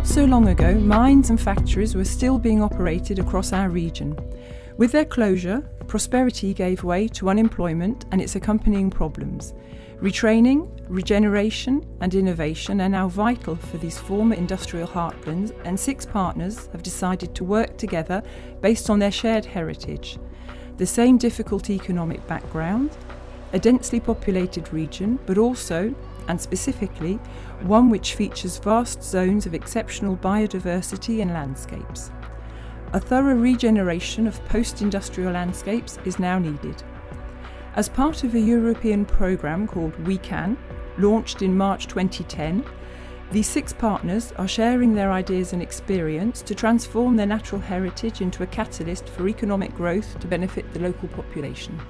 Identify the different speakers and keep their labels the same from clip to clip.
Speaker 1: Not so long ago, mines and factories were still being operated across our region. With their closure, prosperity gave way to unemployment and its accompanying problems. Retraining, regeneration, and innovation are now vital for these former industrial heartlands, and six partners have decided to work together based on their shared heritage. The same difficult economic background, a densely populated region, but also, and specifically, one which features vast zones of exceptional biodiversity and landscapes. A thorough regeneration of post industrial landscapes is now needed. As part of a European programme called We Can, launched in March 2010, these six partners are sharing their ideas and experience to transform their natural heritage into a catalyst for economic growth to benefit the local population.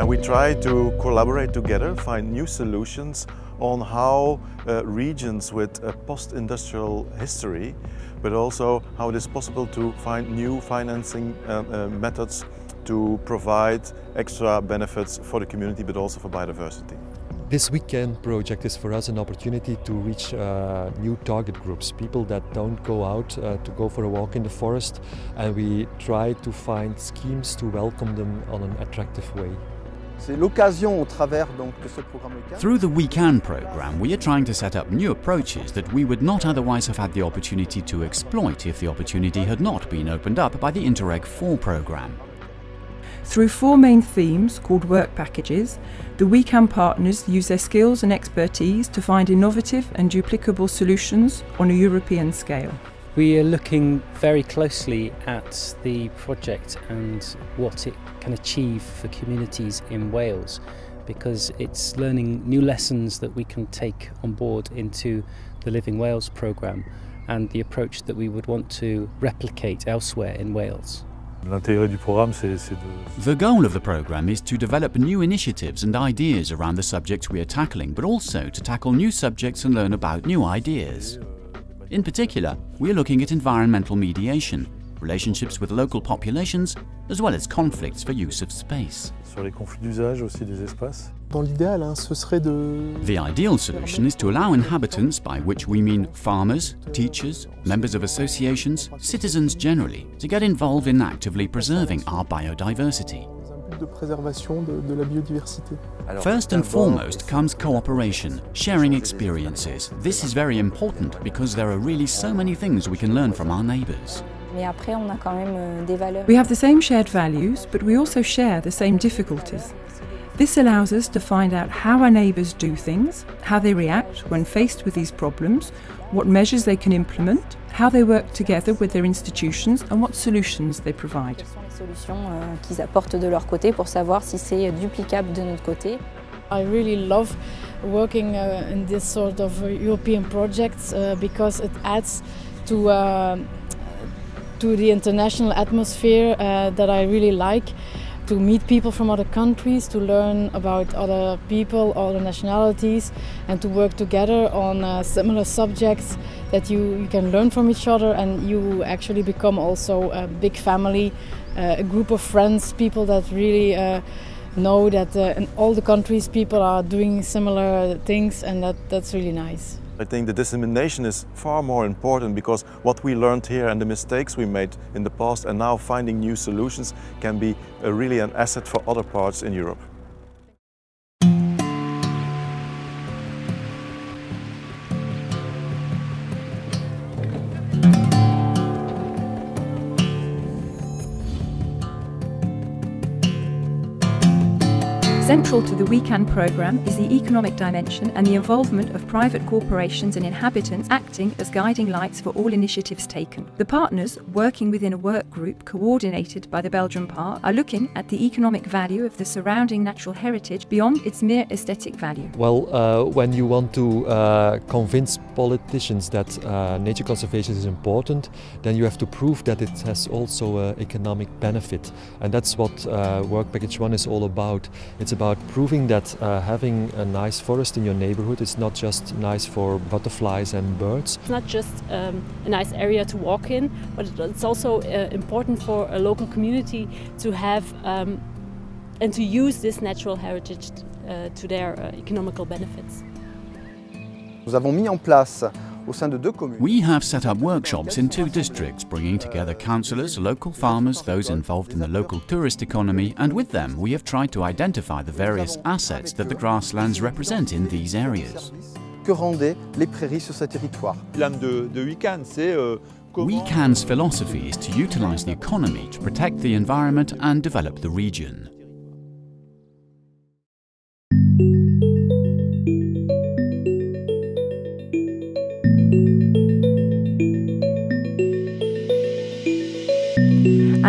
Speaker 2: And we try to collaborate together, find new solutions on how uh, regions with a post-industrial history, but also how it is possible to find new financing uh, uh, methods to provide extra benefits for the community, but also for biodiversity.
Speaker 3: This WeCan project is for us an opportunity to reach uh, new target groups, people that don't go out uh, to go for a walk in the forest, and we try to find schemes to welcome them on an attractive way.
Speaker 4: C'est l'occasion au travers donc, de ce programme local.
Speaker 5: Through the We Can programme, we are trying to set up new approaches that we would not otherwise have had the opportunity to exploit if the opportunity had not been opened up by the Interreg 4 programme.
Speaker 1: Through four main themes called work packages, the WeCan partners use their skills and expertise to find innovative and duplicable solutions on a European scale.
Speaker 6: We are looking very closely at the project and what it can achieve for communities in Wales because it's learning new lessons that we can take on board into the Living Wales programme and the approach that we would want to replicate elsewhere in Wales.
Speaker 7: L'intérêt du programme, c'est c'est de...
Speaker 5: The goal of the programme is to develop new initiatives and ideas around the subjects we are tackling, but also to tackle new subjects and learn about new ideas. In particular, we are looking at environmental mediation, relationships with local populations, as well as conflicts for use of space.
Speaker 7: sur les conflits d'usage aussi des espaces.
Speaker 8: Dans l'idéal, hein, ce serait de...
Speaker 5: The ideal solution is to allow inhabitants, by which we mean farmers, teachers, members of associations, citizens generally, to get involved in actively preserving our biodiversity.
Speaker 8: Dans un but de préservation de, de la biodiversité.
Speaker 5: First and foremost comes cooperation, sharing experiences. This is very important because there are really so many things we can learn from our neighbours.
Speaker 9: Mais après, on a quand même euh, des valeurs.
Speaker 1: We have the same shared values, but we also share the same difficulties. This allows us to find out how our neighbours do things, how they react when faced with these problems, what measures they can implement, how they work together with their institutions, and what solutions they provide.
Speaker 9: Quelles sont les solutions euh, qu'ils apportent de leur côté pour savoir si c'est duplicable de notre côté.
Speaker 10: I really love working uh, in this sort of uh, European projects uh, because it adds to uh, to the international atmosphere uh, that I really like. To meet people from other countries, to learn about other people, other nationalities, and to work together on uh, similar subjects that you, you can learn from each other, and you actually become also a big family, uh, a group of friends, people that really uh, know that uh, in all the countries people are doing similar things, and that, that's really nice.
Speaker 2: I think the dissemination is far more important because what we learned here and the mistakes we made in the past and now finding new solutions can be really an asset for other parts in Europe.
Speaker 1: Central to the WeCan programme is the economic dimension and the involvement of private corporations and inhabitants acting as guiding lights for all initiatives taken. The partners, working within a work group coordinated by the Belgian part, are looking at the economic value of the surrounding natural heritage beyond its mere aesthetic value.
Speaker 3: Well, uh, when you want to uh, convince politicians that uh, nature conservation is important, then you have to prove that it has also an economic benefit. And that's what uh, Work Package 1 is all about. It's about proving that uh, having a nice forest in your neighborhood is not just nice for butterflies and birds.
Speaker 11: It's not just um, a nice area to walk in, but it's also uh, important for a local community to have um, and to use this natural heritage uh, to their uh, economical benefits.
Speaker 4: Nous avons mis en place
Speaker 5: we have set up workshops in two districts, bringing together councillors, local farmers, those involved in the local tourist economy, and with them we have tried to identify the various assets that the grasslands represent in these areas.
Speaker 4: Que rendaient les prairies sur ce territoire
Speaker 5: WeCan's philosophy is to utilize the economy to protect the environment and develop the region.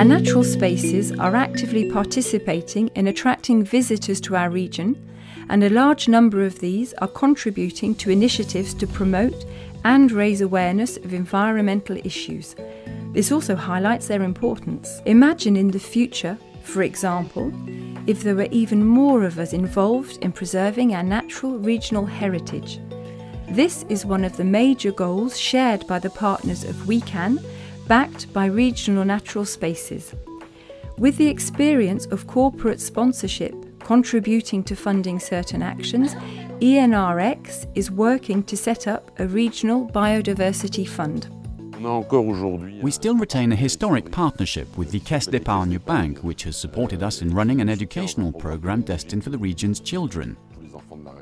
Speaker 1: Our natural spaces are actively participating in attracting visitors to our region, and a large number of these are contributing to initiatives to promote and raise awareness of environmental issues. This also highlights their importance. Imagine in the future, for example, if there were even more of us involved in preserving our natural regional heritage. This is one of the major goals shared by the partners of WeCan backed by regional natural spaces. With the experience of corporate sponsorship contributing to funding certain actions, ENRX is working to set up a regional biodiversity fund.
Speaker 5: We still retain a historic partnership with the Caisse d'Epargne Bank, which has supported us in running an educational program destined for the region's children.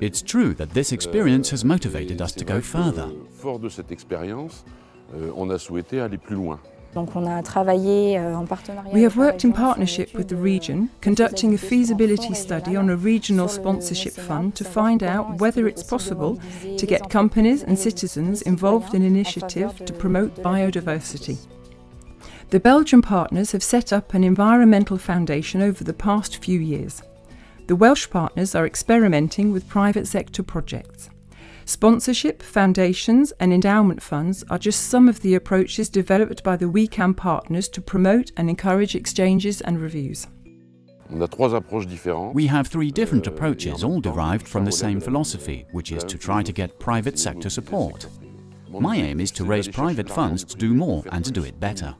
Speaker 5: It's true that this experience has motivated us to go further.
Speaker 1: Euh, on a souhaité aller plus loin. Euh, we have worked in partnership with the region, conducting a feasibility study on a regional sponsorship fund to find out whether it's possible to get companies and citizens involved in an initiative to promote biodiversity. The Belgian partners have set up an environmental foundation over the past few years. The Welsh partners are experimenting with private sector projects. Sponsorship, foundations, and endowment funds are just some of the approaches developed by the WeCan partners to promote and encourage exchanges and reviews.
Speaker 5: We have three different approaches, all derived from the same philosophy, which is to try to get private sector support. My aim is to raise private funds to do more and to do it better.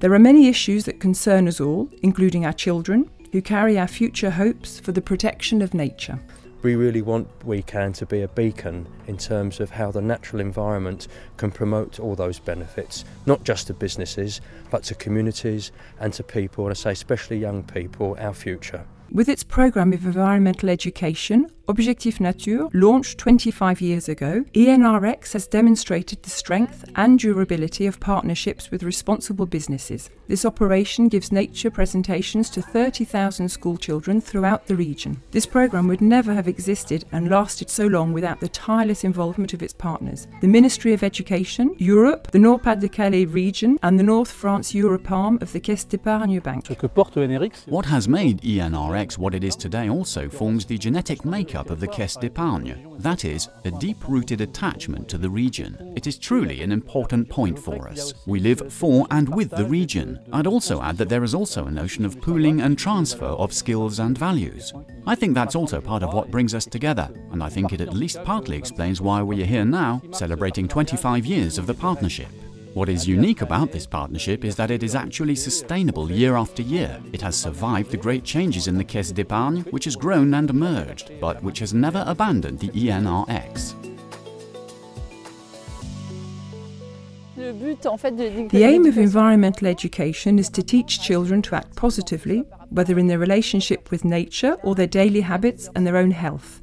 Speaker 1: There are many issues that concern us all, including our children, who carry our future hopes for the protection of nature
Speaker 12: we really want WeCan to be a beacon in terms of how the natural environment can promote all those benefits, not just to businesses, but to communities and to people, and I say especially young people, our future.
Speaker 1: With its programme of environmental education, Objectif Nature, launched 25 years ago, ENRX has demonstrated the strength and durability of partnerships with responsible businesses. This operation gives nature presentations to 30,000 school children throughout the region. This programme would never have existed and lasted so long without the tireless involvement of its partners. The Ministry of Education, Europe, the Nord-Pas-de-Calais region, and the North France Europe arm of the Caisse d'Epargne Bank.
Speaker 5: What has made ENRX what it is today also forms the genetic makeup of the Caisse d'Epargne. That is, a deep-rooted attachment to the region. It is truly an important point for us. We live for and with the region. I'd also add that there is also a notion of pooling and transfer of skills and values. I think that's also part of what brings us together, and I think it at least partly explains why we are here now, celebrating 25 years of the partnership. What is unique about this partnership is that it is actually sustainable year after year. It has survived the great changes in the Caisse d'Epargne, which has grown and emerged, but which has never abandoned the ENRX.
Speaker 1: The aim of environmental education is to teach children to act positively, whether in their relationship with nature or their daily habits and their own health.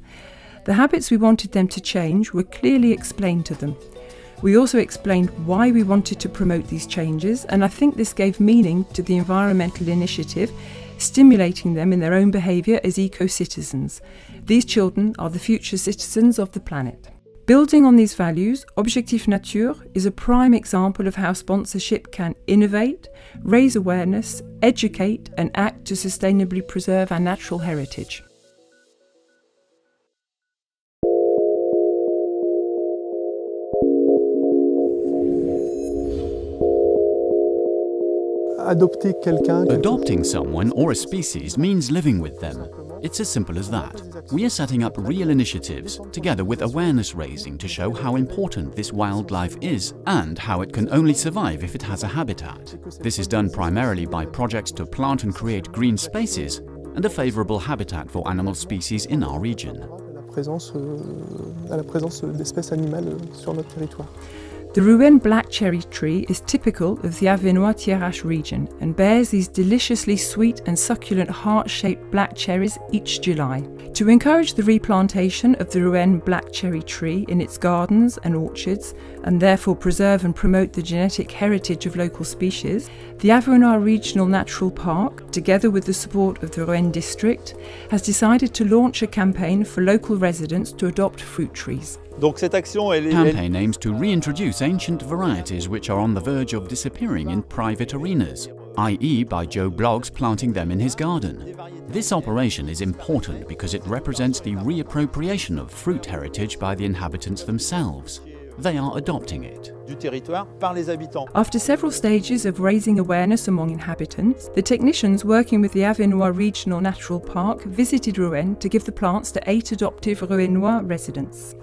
Speaker 1: The habits we wanted them to change were clearly explained to them. We also explained why we wanted to promote these changes, and I think this gave meaning to the environmental initiative, stimulating them in their own behaviour as eco citizens. These children are the future citizens of the planet. Building on these values, Objectif Nature is a prime example of how sponsorship can innovate, raise awareness, educate, and act to sustainably preserve our natural heritage.
Speaker 5: Adopting someone or a species means living with them. It's as simple as that. We are setting up real initiatives, together with awareness raising to show how important this wildlife is and how it can only survive if it has a habitat. This is done primarily by projects to plant and create green spaces and a favourable habitat for animal species in our region.
Speaker 8: À la présence d'espèces animales sur notre territoire.
Speaker 1: The Rouen black cherry tree is typical of the Avesnois Thiérache region and bears these deliciously sweet and succulent heart-shaped black cherries each July. To encourage the replantation of the Rouen black cherry tree in its gardens and orchards, and therefore preserve and promote the genetic heritage of local species, the Avesnois Regional Natural Park, together with the support of the Rouen district, has decided to launch a campaign for local residents to adopt fruit trees.
Speaker 13: Donc cette action, elle,
Speaker 5: campaign aims to reintroduce ancient varieties which are on the verge of disappearing in private arenas, i.e. by Joe Bloggs planting them in his garden. This operation is important because it represents the reappropriation of fruit heritage by the inhabitants themselves. They are adopting it.
Speaker 13: Du territoire par les habitants.
Speaker 1: After several stages of raising awareness among inhabitants, the technicians working with the Avesnois Regional Natural Park visited Rouen to give the plants to eight adoptive Rouennois residents.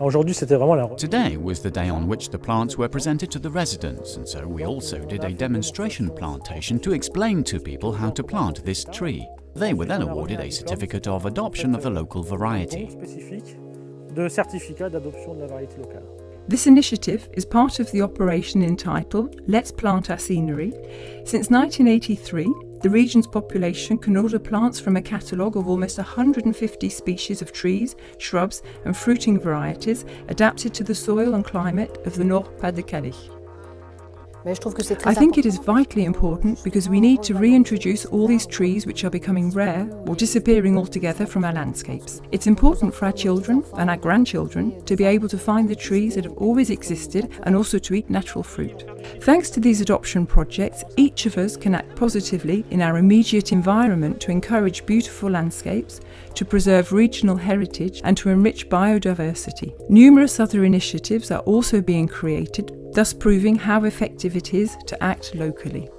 Speaker 5: Today was the day on which the plants were presented to the residents, and so we also did a demonstration plantation to explain to people how to plant this tree. They were then awarded a certificate of adoption of the local variety.
Speaker 14: De de.
Speaker 1: This initiative is part of the operation entitled Let's Plant Our Scenery. Since 1983, the region's population can order plants from a catalogue of almost 150 species of trees, shrubs, and fruiting varieties adapted to the soil and climate of the Nord-Pas-de-Calais. I think it is vitally important because we need to reintroduce all these trees which are becoming rare or disappearing altogether from our landscapes. It's important for our children and our grandchildren to be able to find the trees that have always existed and also to eat natural fruit. Thanks to these adoption projects, each of us can act positively in our immediate environment to encourage beautiful landscapes, to preserve regional heritage and to enrich biodiversity. Numerous other initiatives are also being created thus proving how effective it is to act locally.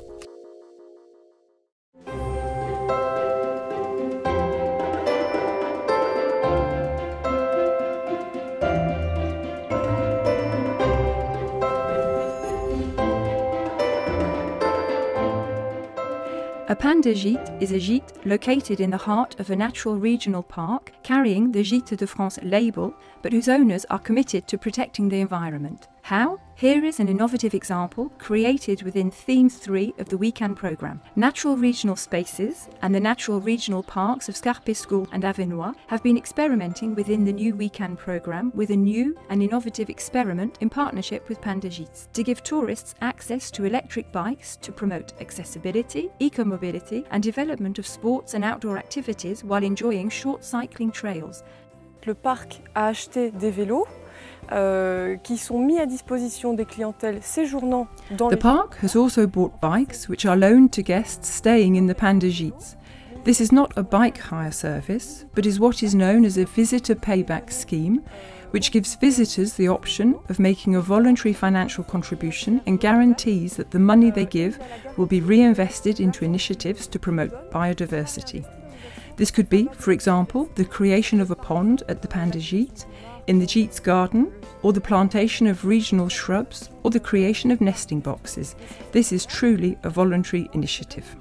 Speaker 1: A Panda gîte is a gîte located in the heart of a natural regional park carrying the Gîtes de France label, but whose owners are committed to protecting the environment. How? Here is an innovative example created within Theme 3 of the WECAN programme. Natural regional spaces and the natural regional parks of Scarpe-Escaut and Avesnois have been experimenting within the new WECAN programme with a new and innovative experiment in partnership with Panda Gîtes to give tourists access to electric bikes to promote accessibility, eco-mobility and development of sports and outdoor activities while enjoying short cycling trails.
Speaker 15: Le parc a acheté des vélos Euh, qui sont mis à disposition des clientèles séjournant dans
Speaker 1: The park has also bought bikes which are loaned to guests staying in the Panda Gîtes. This is not a bike hire service, but is what is known as a visitor payback scheme, which gives visitors the option of making a voluntary financial contribution and guarantees that the money they give will be reinvested into initiatives to promote biodiversity. This could be, for example, the creation of a pond at the Panda Gîte, in the Jeets garden, or the plantation of regional shrubs, or the creation of nesting boxes. This is truly a voluntary initiative.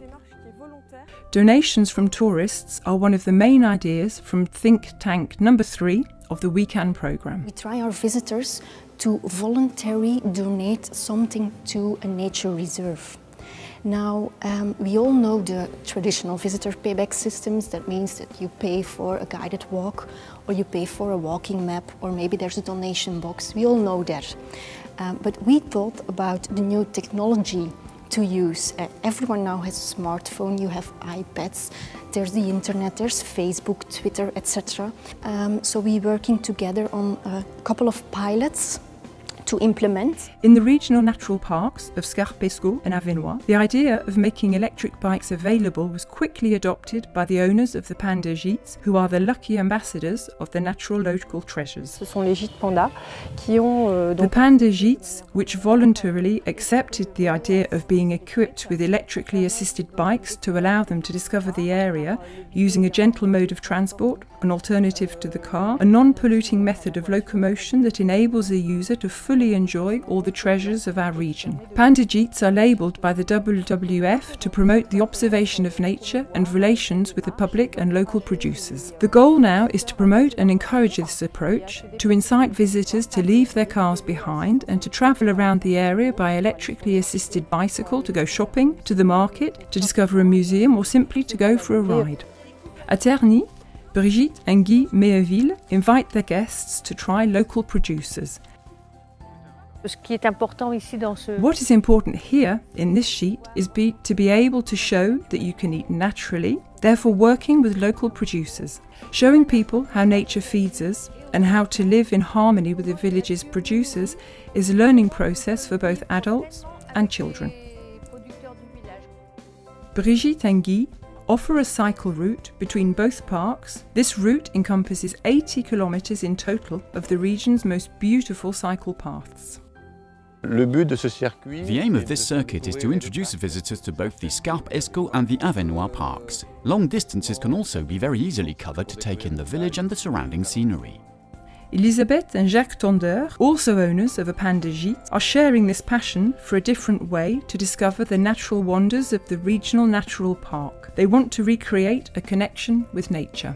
Speaker 1: Donations from tourists are one of the main ideas from think tank number three of the WECAN programme.
Speaker 16: We try our visitors to voluntarily donate something to a nature reserve. Now, um, we all know the traditional visitor payback systems. That means that you pay for a guided walk or you pay for a walking map or maybe there's a donation box. We all know that. Um, but we thought about the new technology to use. Uh, everyone now has a smartphone, you have iPads, there's the internet, there's Facebook, Twitter, etc. Um, so we're working together on a couple of pilots to implement.
Speaker 1: In the regional natural parks of Scarpe-Escaut and Avesnois, the idea of making electric bikes available was quickly adopted by the owners of the Panda Gîtes, who are the lucky ambassadors of the natural local treasures.
Speaker 15: Ce sont les gîtes panda qui ont euh,
Speaker 1: The Panda Gîtes, which voluntarily accepted the idea of being equipped with electrically assisted bikes to allow them to discover the area using a gentle mode of transport, an alternative to the car, a non-polluting method of locomotion that enables the user to fully enjoy all the treasures of our region. Panda are labelled by the WWF to promote the observation of nature and relations with the public and local producers. The goal now is to promote and encourage this approach, to incite visitors to leave their cars behind and to travel around the area by electrically assisted bicycle to go shopping, to the market, to discover a museum or simply to go for a ride. At Terny, Brigitte and Guy Mehaville invite their guests to try local producers. What is important here in this sheet is be, to be able to show that you can eat naturally, therefore working with local producers, showing people how nature feeds us and how to live in harmony with the village's producers is a learning process for both adults and children. Brigitte and Guy offer a cycle route between both parks. This route encompasses 80 kilometres in total of the region's most beautiful cycle paths.
Speaker 5: The aim of this circuit is to introduce visitors to both the Scarpe-Escaut and the Avesnois parks. Long distances can also be very easily covered to take in the village and the surrounding scenery.
Speaker 1: Elisabeth and Jacques Tonder, also owners of a panda gîte, are sharing this passion for a different way to discover the natural wonders of the regional natural park. They want to recreate a connection with nature.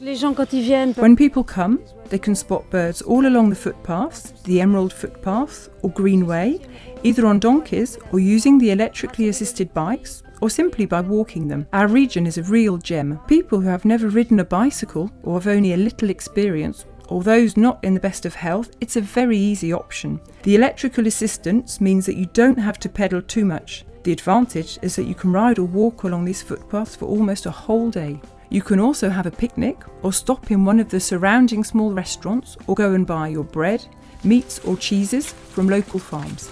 Speaker 1: When people come, they can spot birds all along the footpaths, the Emerald Footpath or Greenway, either on donkeys or using the electrically assisted bikes or simply by walking them. Our region is a real gem. People who have never ridden a bicycle or have only a little experience or those not in the best of health, it's a very easy option. The electrical assistance means that you don't have to pedal too much. The advantage is that you can ride or walk along these footpaths for almost a whole day. You can also have a picnic or stop in one of the surrounding small restaurants or go and buy your bread, meats or cheeses from local farms.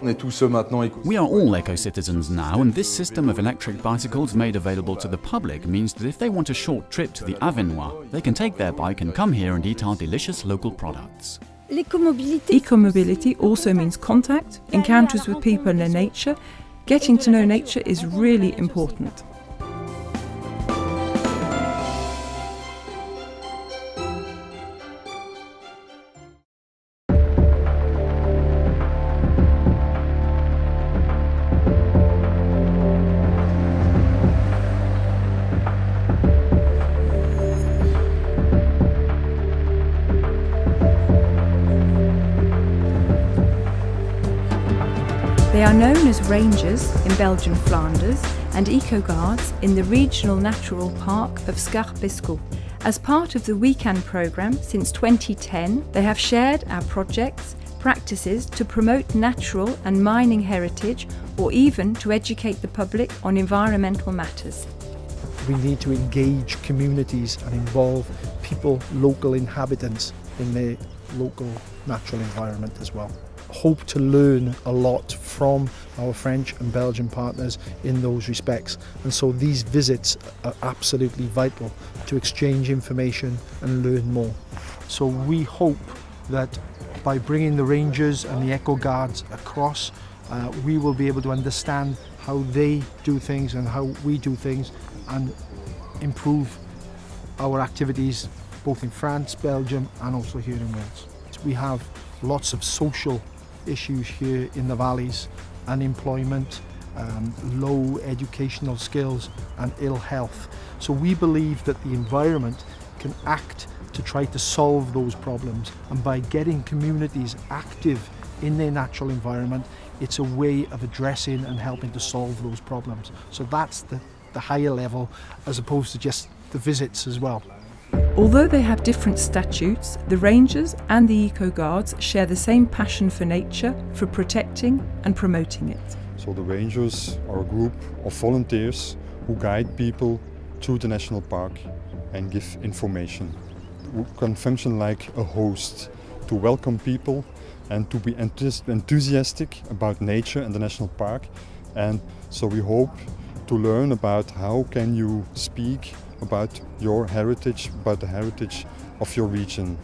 Speaker 5: We are all eco-citizens now and this system of electric bicycles made available to the public means that if they want a short trip to the Avesnois, they can take their bike and come here and eat our delicious local products.
Speaker 1: Eco-mobility also means contact, encounters with people and nature. Getting to know nature is really important. Rangers in Belgian Flanders and eco-guards in the regional natural park of Scarpe-Escaut. As part of the WeCan programme since 2010, they have shared our projects, practices to promote natural and mining heritage or even to educate the public on environmental matters.
Speaker 17: We need to engage communities and involve people, local inhabitants in the local natural environment as well hope to learn a lot from our French and Belgian partners in those respects. And so these visits are absolutely vital to exchange information and learn more. So we hope that by bringing the rangers and the eco guards across, uh, we will be able to understand how they do things and how we do things and improve our activities both in France, Belgium and also here in Wales. We have lots of social issues here in the valleys, unemployment, um, low educational skills and ill health. So we believe that the environment can act to try to solve those problems and by getting communities active in their natural environment it's a way of addressing and helping to solve those problems. So that's the, the higher level as opposed to just the visits as well.
Speaker 1: Although they have different statutes, the Rangers and the Eco Guards share the same passion for nature, for protecting and promoting it.
Speaker 18: So the Rangers are a group of volunteers who guide people to the national park and give information. We can function like a host to welcome people and to be enthusiastic about nature and the national park. And so we hope to learn about how can you speak about your heritage, about the heritage of your region.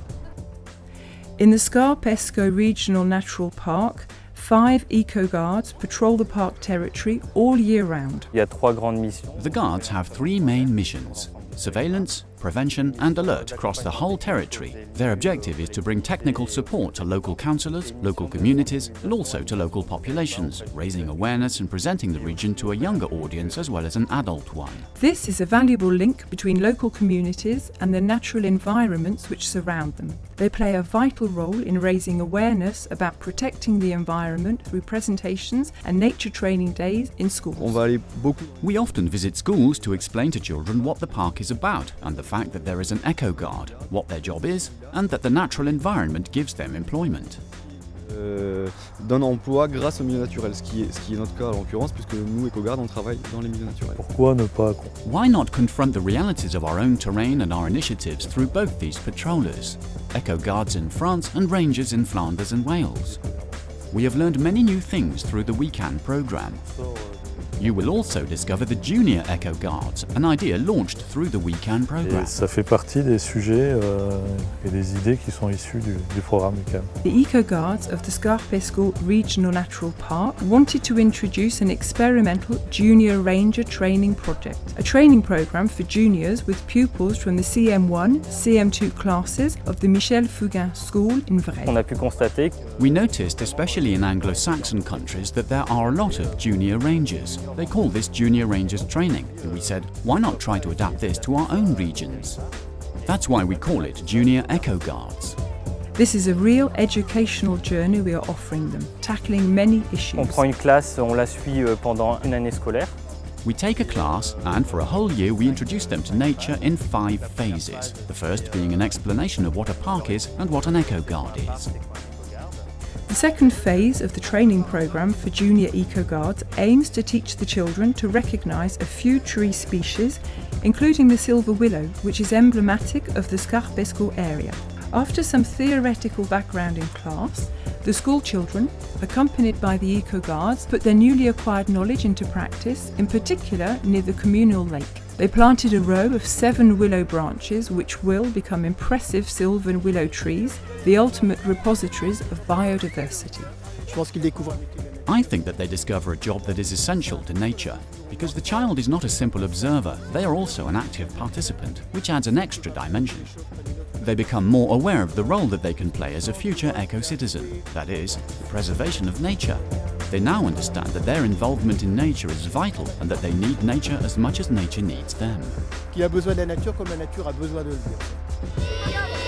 Speaker 1: In the Scarpe-Escaut Regional Natural Park, five eco guards patrol the park territory all year round.
Speaker 5: The guards have three main missions surveillance, prevention and alert across the whole territory. Their objective is to bring technical support to local councillors, local communities and also to local populations, raising awareness and presenting the region to a younger audience as well as an adult one.
Speaker 1: This is a valuable link between local communities and the natural environments which surround them. They play a vital role in raising awareness about protecting the environment through presentations and nature training days in schools.
Speaker 5: We often visit schools to explain to children what the park is about and the fact that there is an eco guard, what their job is, and that the natural environment gives them employment.
Speaker 19: Euh, d'un emploi grâce au milieu naturel, ce qui est, ce qui est notre cas en l'occurrence, puisque nous, EcoGuard, on travaille dans les milieux naturels.
Speaker 7: Pourquoi ne pas
Speaker 5: Why not confront the realities of our own terrain and our initiatives through both these patrollers, EcoGuards in France and Rangers in Flanders and Wales? We have learned many new things through the We Can programme. Uh, You will also discover the Junior Eco Guards, an idea launched through the We Can programme.
Speaker 7: Et ça fait partie des sujets euh, et des idées qui sont issues du, du programme WeCan.
Speaker 1: The Eco Guards of the Scarpe-Escaut Regional Natural Park wanted to introduce an experimental junior ranger training project, a training programme for juniors with pupils from the CM1, CM2 classes of the Michel Fugain School in Vred.
Speaker 6: On a pu constater
Speaker 5: We noticed, especially in Anglo-Saxon countries, that there are a lot of junior rangers. They call this Junior Rangers training, and we said, why not try to adapt this to our own regions? That's why we call it Junior Eco Guards.
Speaker 1: This is a real educational journey we are offering them, tackling many issues.
Speaker 6: On prend une classe, on la suit euh, pendant une année scolaire.
Speaker 5: We take a class and for a whole year we introduce them to nature in five phases. The first being an explanation of what a park is and what an eco guard is.
Speaker 1: The second phase of the training programme for junior eco guards aims to teach the children to recognise a few tree species, including the silver willow, which is emblematic of the Scarpe-Escaut area. After some theoretical background in class, the school children, accompanied by the eco guards, put their newly acquired knowledge into practice, in particular near the communal lake. They planted a row of seven willow branches which will become impressive silver willow trees, the ultimate repositories of biodiversity.
Speaker 5: I think that they discover a job that is essential to nature, because the child is not a simple observer, they are also an active participant, which adds an extra dimension. They become more aware of the role that they can play as a future eco-citizen, that is, the preservation of nature. They now understand that their involvement in nature is vital and that they need nature as much as nature needs them.
Speaker 4: Qui a besoin de la nature comme la nature a besoin de lui.